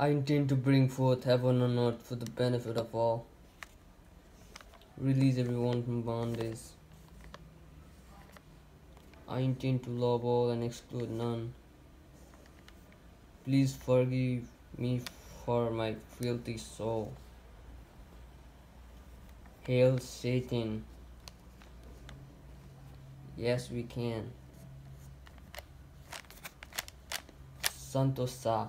I intend to bring forth heaven on earth for the benefit of all. Release everyone from bondage. I intend to love all and exclude none. Please forgive me for my filthy soul. Hail Satan. Yes, we can. Santosa.